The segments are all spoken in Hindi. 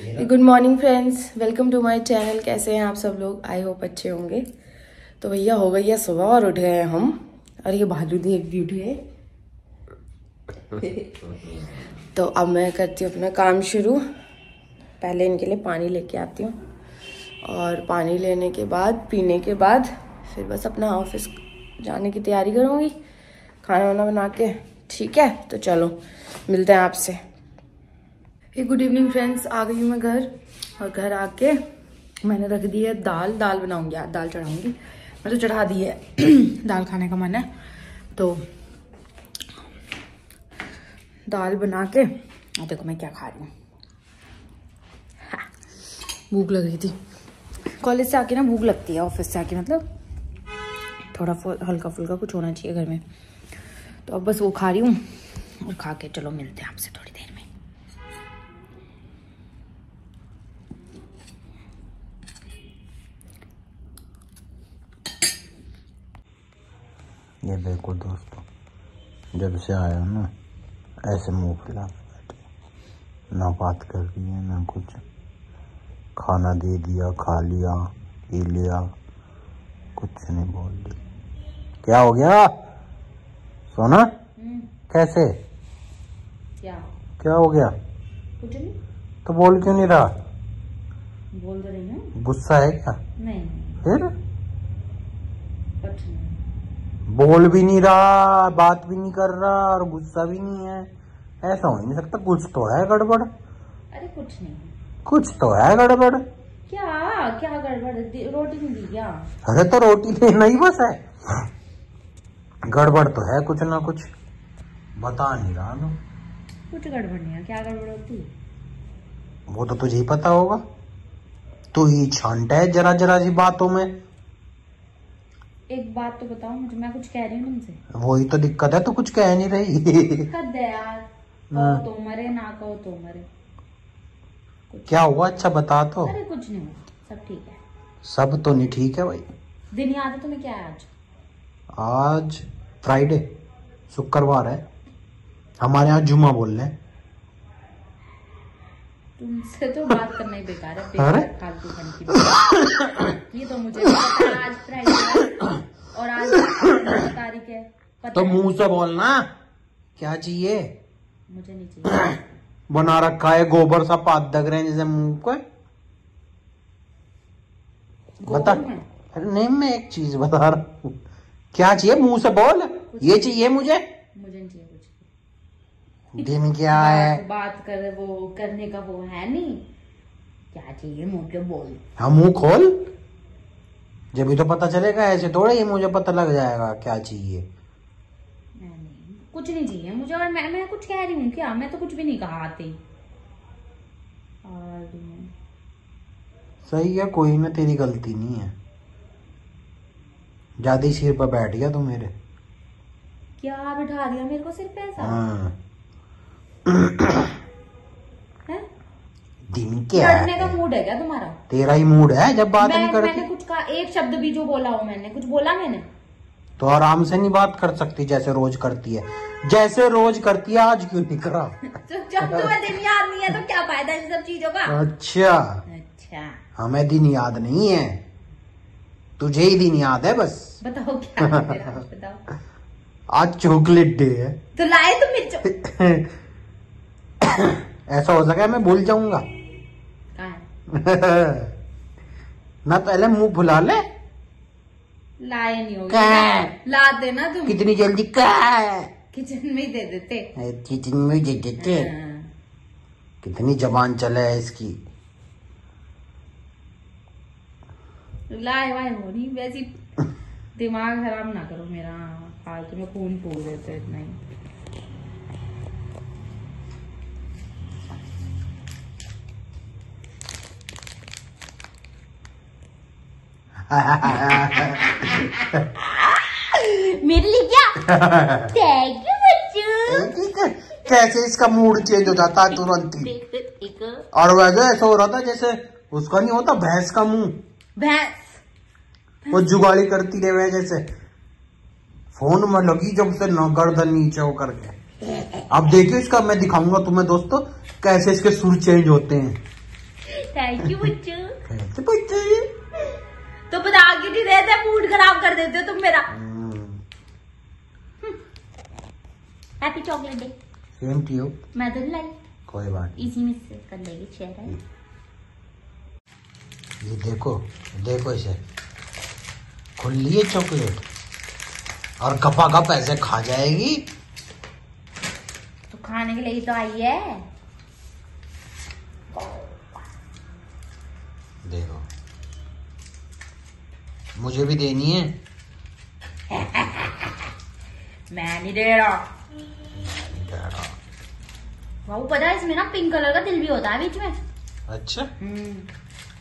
Good morning friends welcome to my channel कैसे हैं आप सब लोग? आई होप अच्छे होंगे। तो भैया हो गई है सुबह और उठ गए हम। और ये भालू दी एक भी उठी है। तो अब मैं करती हूँ अपना काम शुरू। पहले इनके लिए पानी लेके आती हूँ। और पानी लेने के बाद पीने के बाद फिर बस अपना ऑफ़िस जाने की तैयारी करूँगी। खाना वाना बना के। ठीक है? तो चलो मिलते हैं आपसे। एक गुड इवनिंग फ्रेंड्स आ गई हूँ मैं घर। और घर आके मैंने रख दी है दाल। दाल बनाऊँगी आज दाल चढ़ाऊँगी। मैं तो चढ़ा दी है। दाल खाने का मन है। तो दाल बना के और देखो मैं क्या खा रही हूँ। हाँ, भूख लग रही थी। कॉलेज से आके ना भूख लगती है ऑफ़िस से आके मतलब। थोड़ा हल्का फुल्का कुछ होना चाहिए घर में। तो अब बस वो खा रही हूँ। और खा के चलो मिलते हैं आपसे थोड़ी देर में ये देखो दोस्तों जब से आया ना ऐसे मुँह फैला के बैठे। ना बात कर रही है ना कुछ। खाना दे दिया खा लिया पी लिया कुछ नहीं बोल रही। क्या हो गया? सोना? कैसे? क्या? क्या हो गया? कुछ नहीं। तो बोल क्यों नहीं रहा? बोल तो रही गुस्सा है क्या? नहीं। फिर? नहीं बोल भी नहीं रहा बात भी नहीं कर रहा और गुस्सा भी नहीं है। ऐसा हो ही नहीं सकता कुछ तो है गड़बड़। अरे कुछ नहीं। कुछ तो है गड़बड़। क्या? क्या गड़बड़? रोटी नहीं दी क्या? अरे तो रोटी देना ही बस है। गड़बड़ तो है कुछ ना कुछ। बता नहीं रहा तो। कुछ गड़बड़ नहीं है क्या गड़बड़ होती? वो तो तुझे ही पता होगा। तू ही छांटा है जरा जरा सी बातों में। एक बात तो बताओ मुझे मैं कुछ कह रही हूँ तुमसे। वही तो दिक्कत है तो कुछ कह नहीं रही। हद है यार। हाँ। कहो तो मरे ना कहो तो मरे। क्या हुआ? अच्छा बता तो। अरे कुछ नहीं हुआ। सब ठीक है। सब तो नहीं ठीक है भाई। दिन याद है तुम्हें क्या है आज? आज फ्राइडे शुक्रवार है। हमारे यहाँ जुमा बोल रहे हैं तुमसे तो बात करना ही बेकार है बेकार फालतू की बात। ये तो मुझे आज फ्राइडे और आज तारीख है तो मुँह से बोलना क्या चाहिए? मुझे नहीं चाहिए। बना रखा है गोबर सा पात दग रहे हैं जैसे मुँह को बता। अरे नहीं मैं एक चीज़ बता रहा हूँ। क्या चाहिए मुँह से बोल। ये चाहिए मुझे मुझे नहीं चाहिए कुछ दिन क्या है? बात, कर वो करने का वो है नहीं। क्या चाहिए मुँह के बोल। हम मुँह खोल। जब भी तो पता चलेगा ऐसे थोड़ा ही मुझे पता लग जाएगा क्या चाहिए। कुछ नहीं चाहिए मुझे और मैं मैं कुछ कह रही हूँ क्या? मैं तो कुछ भी नहीं कहा आते। और सही है कोई ना तेरी गलती नहीं है। ज़्यादा ही सिर पर बैठ गया तू मेरे। क्या बिठा दिया मेरे को सिर्फ़ ऐसा? हाँ है। दिन क्या लड़ने का मूड है क्या तुम्हारा? तेरा ही मूड है जब बात मैं, नहीं करती? मैंने कुछ कहा एक शब्द भी जो बोला हो मैंने कुछ बोला मैंने? तो आराम से नहीं बात कर सकती जैसे रोज करती है। जैसे रोज करती है आज क्यों नहीं करा? तो जब तुम्हें दिन याद नहीं है तो क्या फ़ायदा इन सब चीज़ों का? अच्छा। अच्छा। हमें दिन याद नहीं है। तुझे ही दिन याद है बस। बताओ क्या आज बताओ। आज चॉकलेट डे है। तो लाए तुम मिर्च ऐसा हो सका मैं भूल जाऊँगा। ना पहले मुँह भुला ले। लाए नहीं हो क्या? है? ला देना तुम। कितनी जल्दी किचन में दे देते। किचन में दे देते। हाँ। कितनी जबान चले है इसकी। लाए वाए हो नहीं वैसी दिमाग खराब ना करो मेरा। फालतू में खून देते इतना ही। मेरे लिए क्या? थैंक यू बच्चू। कैसे इसका मूड चेंज हो जाता है तुरंत ही? और वैसे ऐसा हो रहा था जैसे उसका नहीं होता भैंस का मुँह। भैंस। वो जुगाड़ी करती रहे जैसे। फ़ोन में लगी जब से गर्दन नीचे हो करके अब देखियो इसका मैं दिखाऊँगा तुम्हें दोस्तों कैसे इसके सुर चेंज होते हैं। थैंक यू बच्चू। बच्चे तो बता के नहीं देते मूड खराब कर देते हो तुम मेरा। Happy chocolate day same to you मैं तो नहीं लाई। कोई बात इसी में से कर लेगी शेयर है ये देखो देखो इसे। खुली है चॉकलेट और गपा गप ऐसे खा जाएगी। तो खाने के लिए तो आई है। देखो। मुझे भी देनी है। मैं नहीं दे रहा। बाबू पता है इसमें ना पिंक कलर का दिल भी होता है बीच में। अच्छा? हम्म।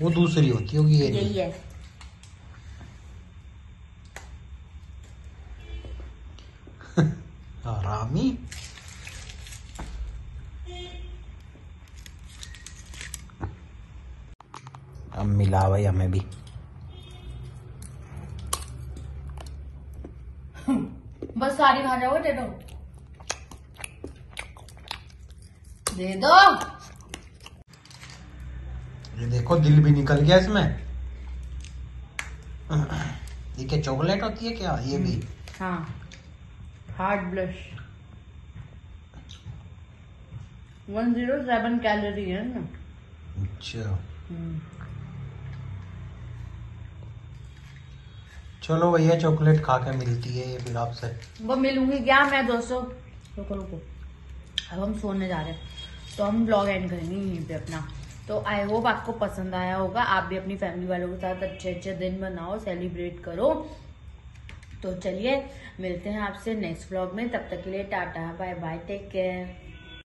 वो दूसरी होती होगी ये यही है। हरामी अब मिला भाई हमें भी। बस सारी खा जाओगे दे दो दे दो। ये देखो दिल भी निकल गया इसमें। ये क्या चॉकलेट होती है क्या? ये भी। हाँ। Hard blush one zero seven calorie है ना। अच्छा। चलो भैया, चॉकलेट खा के मिलती है ये फिर आपसे। वो मिलूँगी क्या मैं दोस्तों? रुको रुको। अब हम सोने जा रहे हैं। तो हम ब्लॉग एंड करेंगे यहीं पे अपना। तो आई होप आपको पसंद आया होगा। आप भी अपनी फैमिली वालों के साथ अच्छे अच्छे दिन बनाओ सेलिब्रेट करो। तो चलिए, मिलते हैं आपसे नेक्स्ट ब्लॉग में। तब तक के लिए ta-ta bye bye take care